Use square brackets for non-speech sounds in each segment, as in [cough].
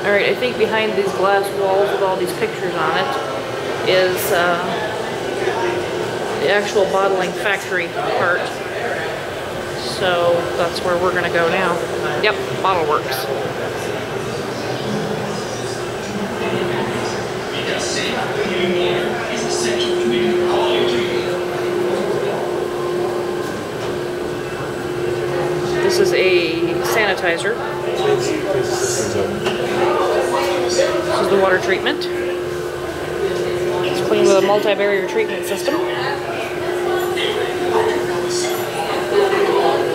Alright, I think behind these glass walls with all these pictures on it is uh, the actual bottling factory part. So that's where we're gonna go now. Yep, Bottle Works. This is a sanitizer. This is the water treatment. It's cleaned with a multi-barrier treatment system.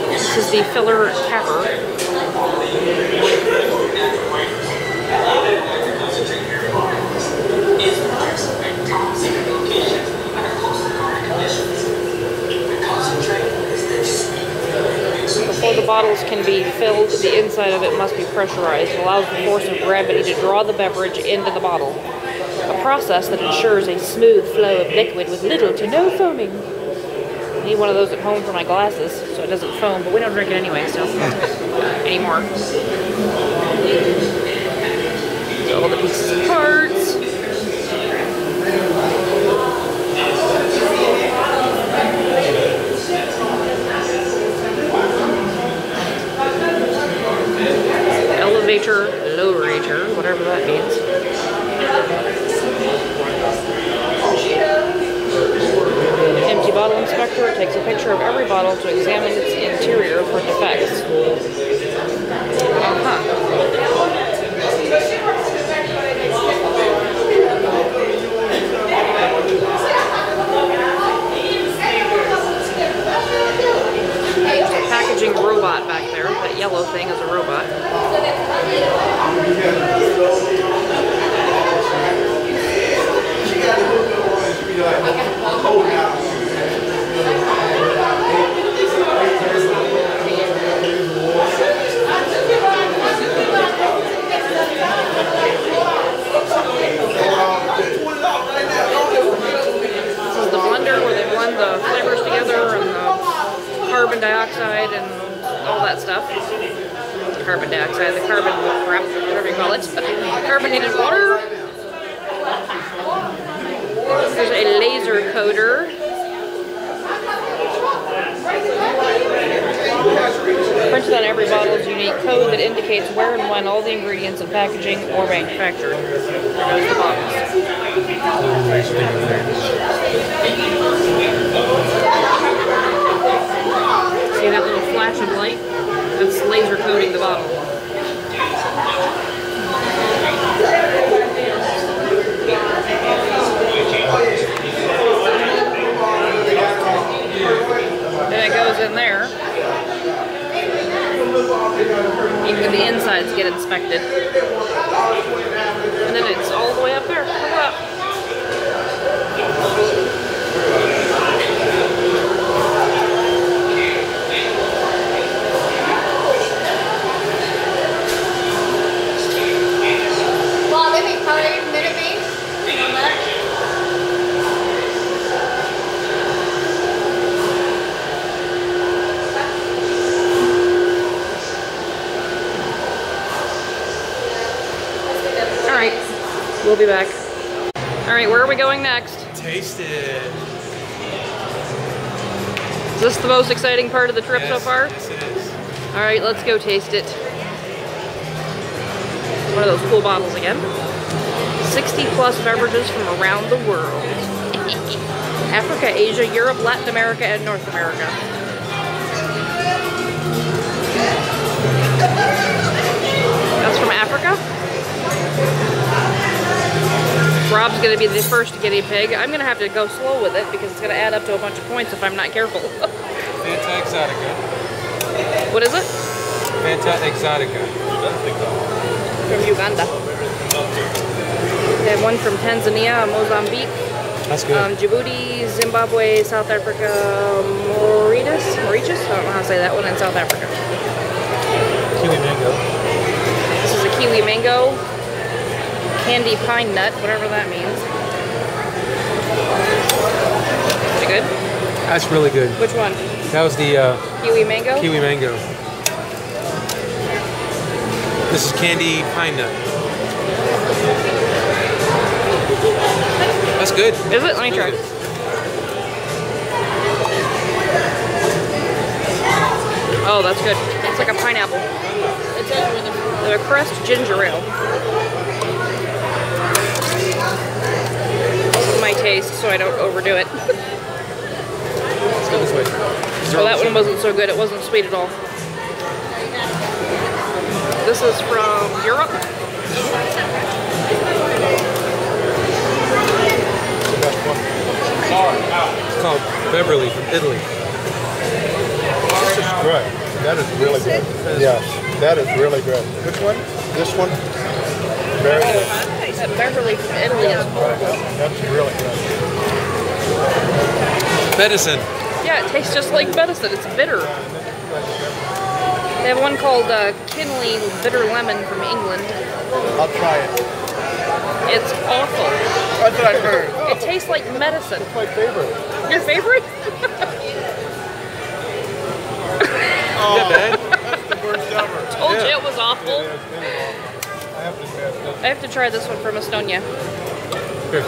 This is the filler capper. Bottles can be filled, the inside of it must be pressurized. It allows the force of gravity to draw the beverage into the bottle. A process that ensures a smooth flow of liquid with little to no foaming. I need one of those at home for my glasses so it doesn't foam, but we don't drink it anyway, so [laughs] uh, anymore. So all the pieces and parts. Elevator, lowerator, whatever that means. Empty bottle inspector takes a picture of every bottle to examine its interior for defects. Uh-huh. There's a packaging robot back there. That yellow thing is a robot. This is the blender where they blend the flavors together and the carbon dioxide and all that stuff. Carbon dioxide, the carbon crap, whatever you call it. Carbonated water. There's a laser coder. Printed on every bottle's unique code that where and when all the ingredients and packaging or manufactured. See that little flash of light? That's laser coating the bottle. Then it goes in there. Even the insides get inspected. And then it's all the way up there. Look at that. Well, let me color Minute Maid. How much? Alright, we'll be back. Alright, where are we going next? Taste it. Is this the most exciting part of the trip so far? Yes, it is. Alright, let's go taste it. One of those cool bottles again. 60 plus beverages from around the world. [laughs] Africa, Asia, Europe, Latin America, and North America. That's from Africa? Rob's gonna be the first guinea pig. I'm gonna have to go slow with it because it's gonna add up to a bunch of points if I'm not careful. Fanta Exotica. what is it? Fanta Exotica. From Uganda. They have one from Tanzania, Mozambique, That's good. um, Djibouti, Zimbabwe, South Africa, Mauritius, Mauritius? I don't know how to say that one in South Africa. Kiwi mango. This is a kiwi mango, candy pine nut, whatever that means. Pretty good. That's really good. Which one? That was the uh, Kiwi mango? kiwi mango. This is candy pine nut. That's good. Is it? Let me try. Oh, that's good. It's like a pineapple. It where they're The Krest ginger ale. My taste, so I don't overdo it. Let's go this way. Well, that one wasn't so good. It wasn't sweet at all. This is from Europe. It's called Beverly from Italy. This is good. That is really good. Yes, that is really good. Which one? This one? Very good. That Beverly from Italy is That's really good. Medicine. Yeah, it tastes just like medicine. It's bitter. They have one called uh, Kinley Bitter Lemon from England. I'll try it. It's awful. That's what I heard. It tastes like medicine. It's my favorite. Your favorite? Yeah, bad. That's the worst ever. Told you it was awful. I have to admit, I have to try this one from Estonia. Here.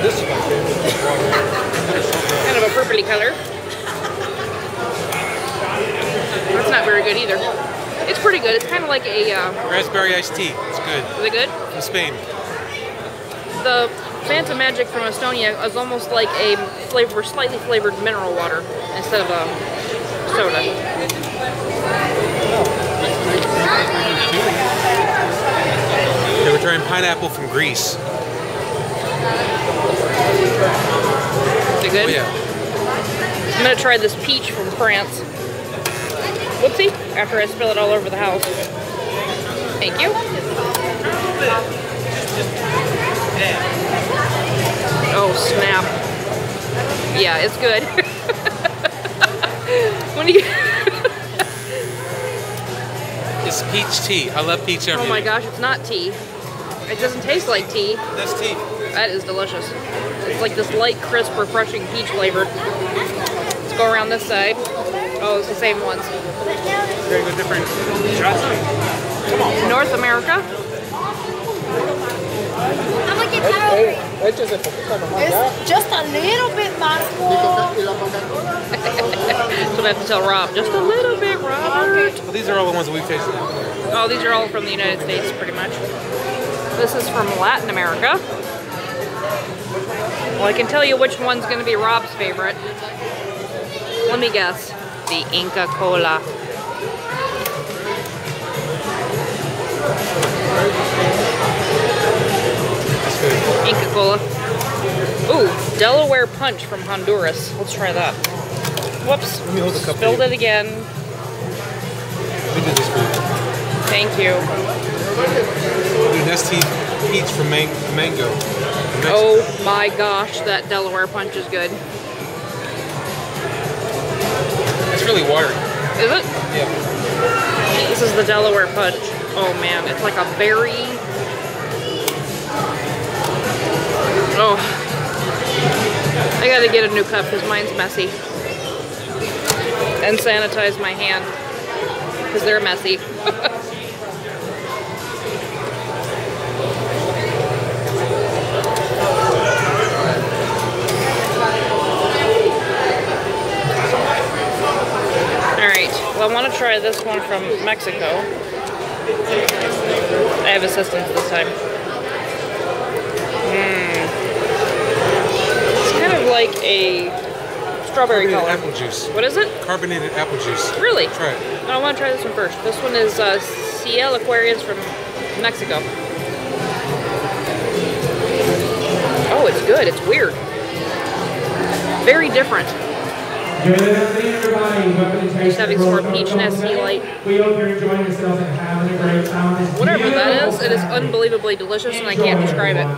this is my favorite. Kind of a purpley color. That's not very good either. It's pretty good. It's kind of like a. Uh, Raspberry iced tea. It's good. is it good? From Spain. The Fanta Magic from Estonia is almost like a flavor, slightly flavored mineral water instead of a soda. Trying pineapple from Greece. Is it good? Oh yeah. I'm gonna try this peach from France. Whoopsie! After I spill it all over the house. Thank you. Oh snap! Yeah, it's good. [laughs] when you It's peach tea. I love peach everything. oh my gosh, it's not tea. It doesn't taste like tea. That's tea. That is delicious. It's like this light, crisp, refreshing peach flavor. Let's go around this side. Oh, it's the same ones. Very good different shots. North America. How much is calorie? Échese poquito nomás It's just a little bit, Marco. So I have to tell Rob just a little bit, Robert. Well, these are all the ones that we've tasted. Oh, these are all from the United States, pretty much. This is from Latin America. Well, I can tell you which one's going to be Rob's favorite. Let me guess. The Inca Kola. Inca Kola. Ooh, Delaware Punch from Honduras. Let's try that. Whoops. Let me hold the cup for Spilled it again. We did this. Thank you. Tea. Peach from man- mango. Oh my gosh, that Delaware Punch is good. It's really watery. Is it? Yeah. This is the Delaware Punch. Oh man, it's like a berry. Oh. I gotta get a new cup because mine's messy. And sanitize my hand because they're messy. [laughs] well I want to try this one from Mexico. I have assistance this time. Mmm. It's kind of like a strawberry Carbonated color. apple juice. What is it? Carbonated apple juice. Really? Try it. I want to try this one first. This one is uh, Ciel Aquarius from Mexico. Oh, it's good. It's weird. Very different. Good afternoon, everybody. Welcome to Taste having of some Roll more peach Call Light. We hope you're enjoying yourselves and having a great time. It's Whatever that is, it is unbelievably delicious and I can't describe it. All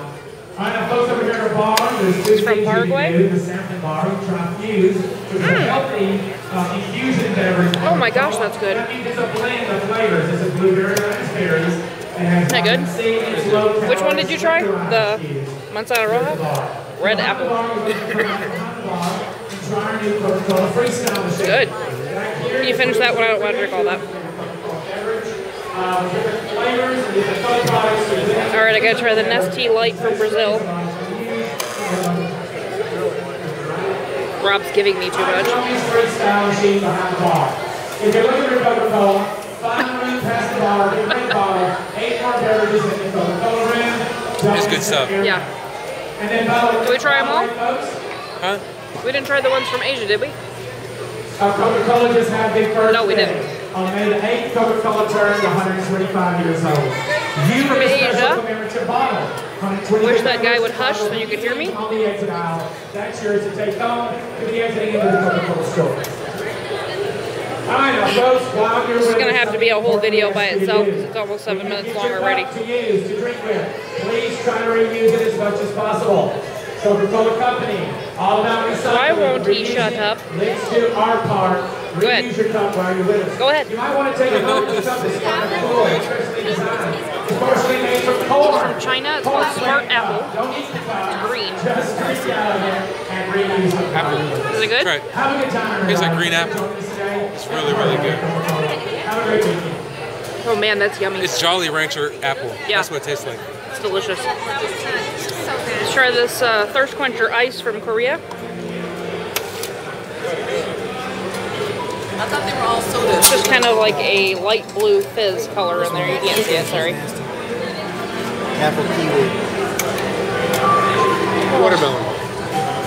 right, now folks over here at the bar, there's two It's from Paraguay? can do. The sampling bar, you try Fuze, which is a hmm. healthy uh, infusion beverage. Oh my gosh, that's good. It's a blend of flavors. It's a blueberry, raspberries. It has Isn't that good? vitamin C, it's low Which one did you try? The. Manzana Roja? Red apple. Good. Can you finish that one? I don't want to drink all that. Uh, different flavors All right, I gotta try the Nestea Light from Brazil. Rob's giving me too much. Great style machine behind the bar. If you're looking for Coca-Cola, find room past the bar, get great bottle, eight more beverages in the Coca-Cola room. It's good stuff. Yeah. And we try the way, Did we try 'em all? Huh? We didn't try the ones from Asia, did we? uh, Coca-Cola just had big birthday. No, we didn't. On May the 8th, Coca-Cola turned 125 years old. You From Asia. commemorative bottle. 125 Wish that guy would hush so you could hear me. On the exit aisle. That's yours to take home to the exiting into the Coca-Cola store. All right, now, folks, while you're This is gonna have to be a whole video by itself because it's almost seven minutes long already. To use, to drink with. Please try to reuse it as much as possible. Coca-Cola Company, all about recycling. Why won't he shut up? Let's do our part. Go ahead. Reuse your cup while you're with us. Go ahead. You might want to take a look at something that's kind of cool, interesting design. Of course, we made from corn. From China, it's called Smart Apple. Don't eat the cup. Green. Just drink it out of it and reuse the cup. Apple. Is it good? Try it. Have a good time. Tastes like green apple. Join us today. It's really, really good. Have a great weekend. Oh man, that's yummy. It's Jolly Rancher apple. Yeah. That's what it tastes like. It's delicious. Let's try this uh, Thirst Quencher Ice from Korea. I thought they were all sodas. It's just kind of like a light blue fizz color in there. You can't see it, sorry. Apple kiwi. Watermelon.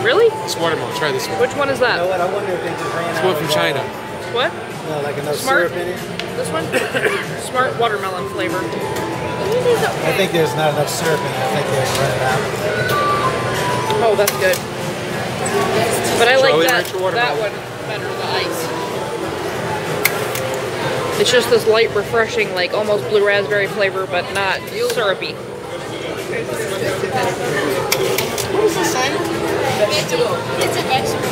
Really? It's watermelon. Try this one. Which one is You know that? what? I wonder if they just ran It's one from uh, China. What? You know, like enough Smart? syrup in it. This one? [coughs] Smart watermelon flavor. I think there's not enough syrup in it. I think they're running out. Oh, that's good. But I like that, that one better, than the ice. It's just this light, refreshing, like almost blue raspberry flavor, but not syrupy. What was the sign? Vegetable. It's a vegetable.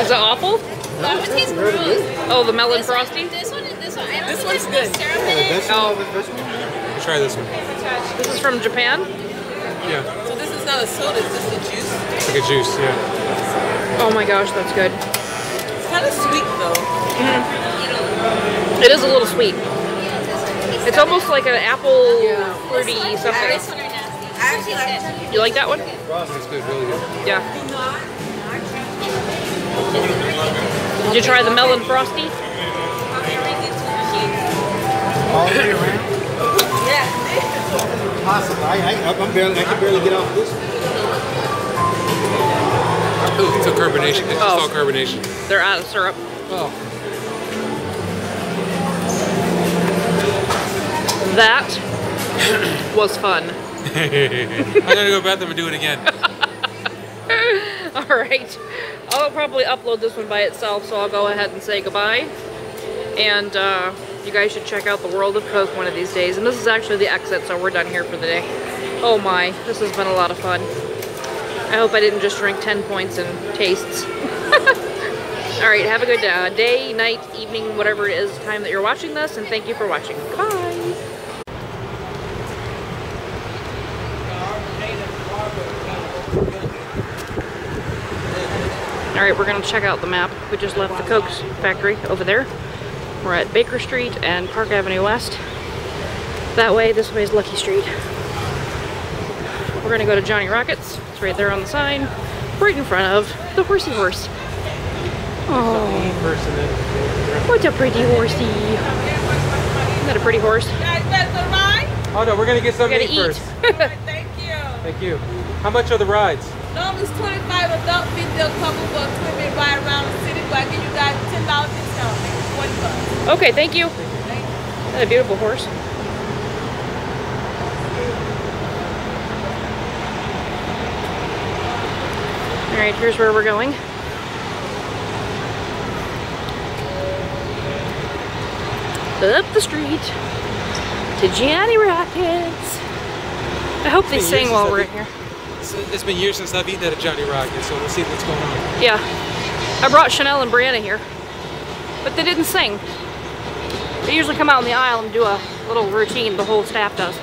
Is it awful? That one tastes gross. Oh, the melon This one- frosty? This one and this one. I don't This one's good. no syrup in it. Oh, Try this one. this is from Japan? Yeah. So this is not a soda, it's just a juice. It's like a juice. Yeah. Oh my gosh, that's good. It's kind of sweet though. Mm-hmm. It is a little sweet. It's almost like an apple fruity This something. one are nasty. I You like that one? It's good. Really good. Yeah. Did you try the melon frosty? All year round. Possible. I, I, I'm barely, I can barely get off this one. Ooh, it's a carbonation. It's Oh. all carbonation. They're out of syrup. Oh. That was fun. [laughs] I'm gonna go to the bathroom and do it again. [laughs] All right. I'll probably upload this one by itself, so I'll go ahead and say goodbye. And uh, you guys should check out the World of Coke one of these days. And this is actually the exit, so we're done here for the day. Oh my, this has been a lot of fun. I hope I didn't just drink 10 points in tastes. [laughs] All right, have a good uh, day, night, evening, whatever it is time that you're watching this, and thank you for watching. Bye. All right, we're gonna check out the map. We just left the Coke factory over there. We're at Baker Street and Park Avenue West. That way, this way is Luckie Street. We're gonna go to Johnny Rockets. It's right there on the sign, right in front of the horsey horse. Oh, what a pretty horsey. Isn't that a pretty horse? guys ready for the ride? Oh no, we're gonna get We something gotta to eat eat. first. Thank you. Thank you. How much are the rides? Normally it's 25 adult video couple for a twin bed ride around the city, but I give you guys $10 discount. Make it 40 bucks. okay, thank you. That a beautiful horse. All right, here's where we're going. Up the street to Johnny Rockets. I hope they sing while we're in here. It's, been years since I've eaten at a Johnny Rocket, so let's see what's going on. Yeah. I brought Chanel and Brianna here, but they didn't sing. They usually come out in the aisle and do a little routine, the whole staff does.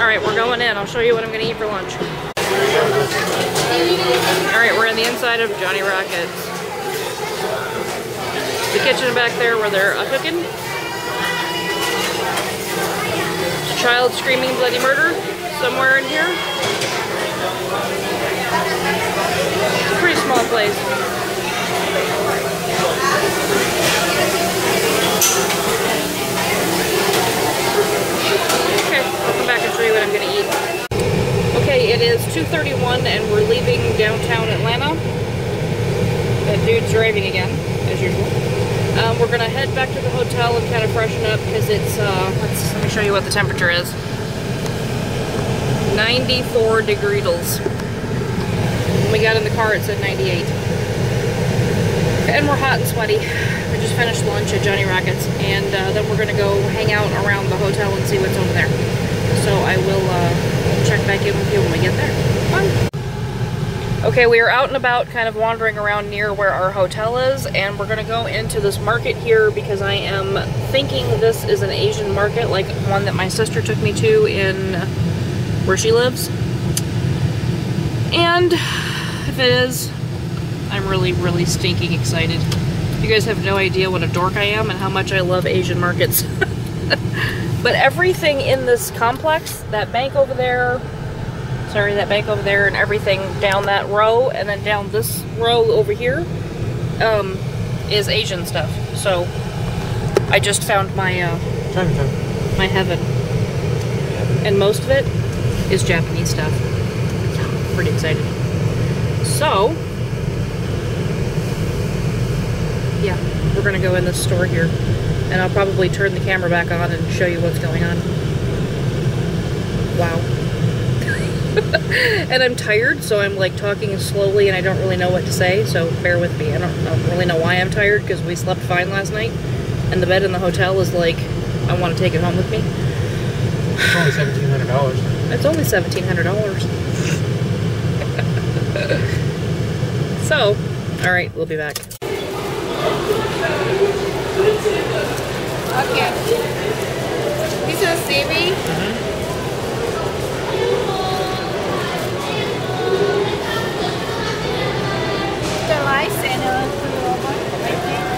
All right, we're going in. I'll show you what I'm gonna eat for lunch. All right, we're in the inside of Johnny Rockets. The kitchen back there where they're uh, cooking. Child screaming bloody murder somewhere in here. It's a pretty small place. Okay, I'll come back and show you what I'm gonna eat. Okay, it is 2.31 and we're leaving downtown Atlanta. That dude's driving again, as usual. Um, we're gonna head back to the hotel and kind of freshen up because it's, uh, let me show you what the temperature is. 94 degrees. When we got in the car, it said 98. And we're hot and sweaty. We just finished lunch at Johnny Rockets, and uh, then we're gonna go hang out around the hotel and see what's over there. So I will uh, check back in with you when we get there. Bye. Okay, we are out and about, kind of wandering around near where our hotel is, and we're gonna go into this market here because I am thinking this is an Asian market, like one that my sister took me to in where she lives. And if it is, I'm really, really stinking excited. You guys have no idea what a dork I am and how much I love Asian markets. [laughs] but everything in this complex, that bank over there, sorry, that bank over there and everything down that row and then down this row over here, um, is Asian stuff. So I just found my, uh, my heaven. And most of it is Japanese stuff. Pretty excited. So, yeah, we're gonna go in this store here. And I'll probably turn the camera back on and show you what's going on. Wow. [laughs] and I'm tired, so I'm like talking slowly and I don't really know what to say, so bear with me. I don't, I don't really know why I'm tired because we slept fine last night. And the bed in the hotel is like, I want to take it home with me. It's only seventeen hundred dollars. It's only seventeen hundred dollars. [laughs] so, all right, we'll be back. Okay. This is seaweed. The rice and uh, pullover right there.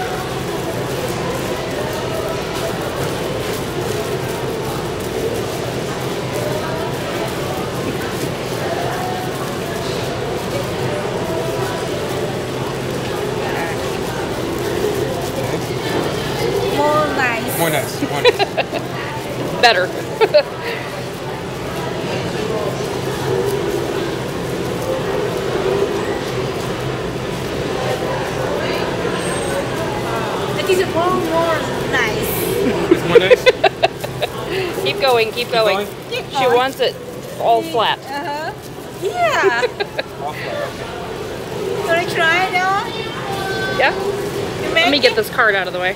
More nice. More nice. More nice. Better. [laughs] It is more more nice. it's more nice. [laughs] keep going, keep going. going? Keep She going. wants it all flat. Uh huh. Yeah. [laughs] Wanna try now? Yeah? Let me get this card out of the way.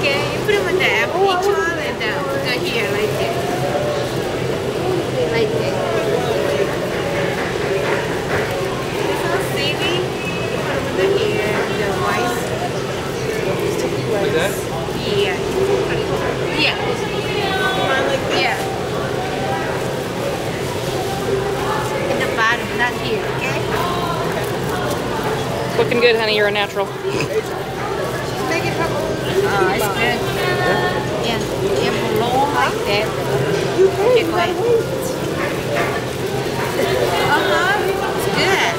Okay, you put them in the apple each one and uh, go here like that. Like that. This one seaweed, you put them in the here, the white. Like that? Yeah. Yeah. Yeah. In the bottom, not here, okay? Looking good, honey. You're a natural. Oh, it's good. Yeah, yeah, below like that. Okay, go ahead. Uh-huh, it's good.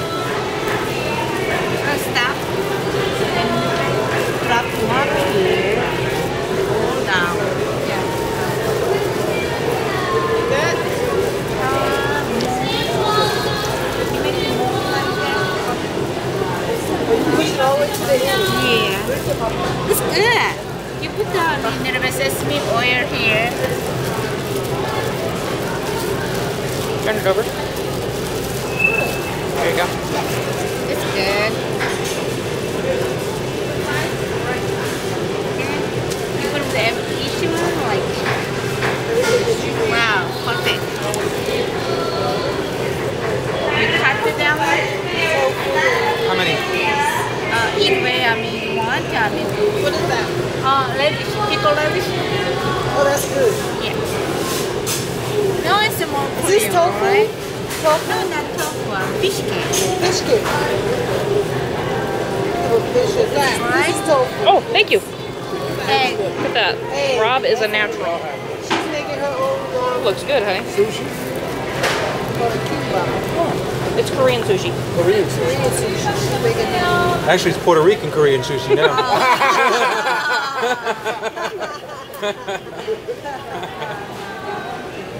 Uh, stop. And drop one here. Hold down. Yeah. Good. Uh, more. You make it more like that. Yeah. It's good. You put the Nineveh sesame oil here. Turn it over. There you go. It's good. You put the each one like wow, perfect. You cut it down. How many? Uh, eat one time. What is that? Uh, radish. Oh, that's good. Yeah. No, it's a more Is this tofu? right? Tofu? No, not tofu. uh, Fish cake. Fish cake. Oh, fish is that. This is tofu. Oh, thank you. Egg. Look at that. Rob is a natural. She's making her own um, Looks good, honey. Sushi? kimbap. It's Korean sushi. Korean sushi. Korean sushi. She's making her own. Actually, it's Puerto Rican Korean sushi now. [laughs] [laughs]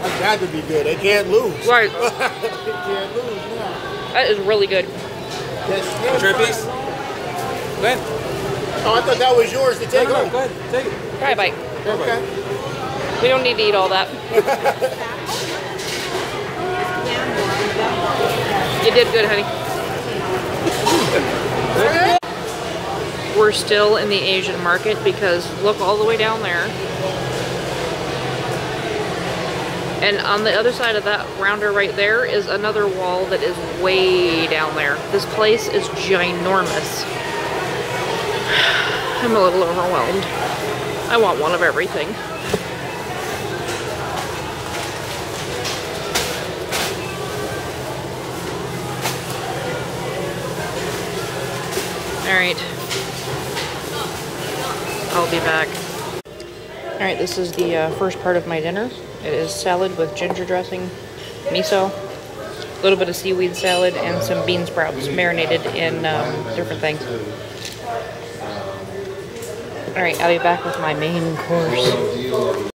That's got to be good. They can't lose. Right. [laughs] they can't lose now. That is really good. Yes. Try piece. Go ahead. Oh, I thought that was yours to No, take no, no, home. go ahead. Take it. Try a bite. Okay. We don't need to eat all that. [laughs] You did good, honey. We're still in the Asian market because look all the way down there. And on the other side of that rounder right there is another wall that is way down there. This place is ginormous. [sighs] I'm a little overwhelmed. I want one of everything. All right. I'll be back. All right, this is the uh, first part of my dinner. It is salad with ginger dressing, miso, a little bit of seaweed salad, and some bean sprouts marinated in um, different things. All right, I'll be back with my main course.